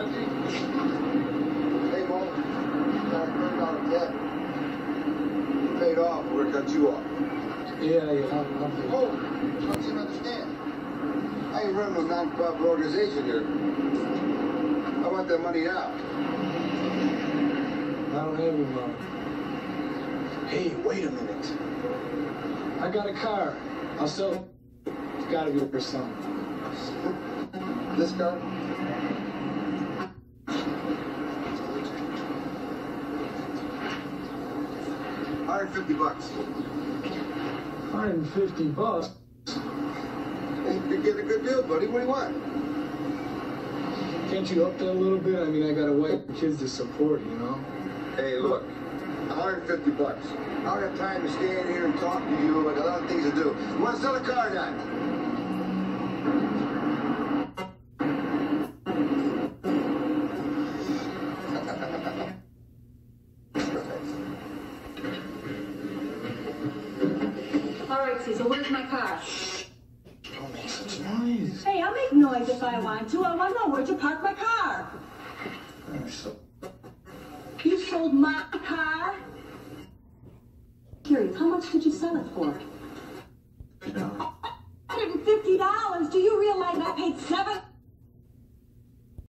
Hey, won't. Not turned on yet. You paid off. We're going to cut you off. Yeah, yeah. I'm, I oh, don't you understand? I ain't running no non-profit organization here. I want that money out. I don't have any money. Hey, wait a minute. I got a car. I'll sell. It's gotta be worth something. this car? Hundred fifty bucks. 150 bucks. Hey, you get a good deal, buddy. What do you want? Can't you up that a little bit? I mean, I got a wife and kids to support, you know? Hey, look, 150 bucks. I don't have time to stand here and talk to you. I got other things to do. You want to sell a car then? All right, Cecil, where's my car? Don't make such noise. Hey, I'll make noise if I want to. I want to know where'd you park my car? So You sold my car? Curious, how much did you sell it for?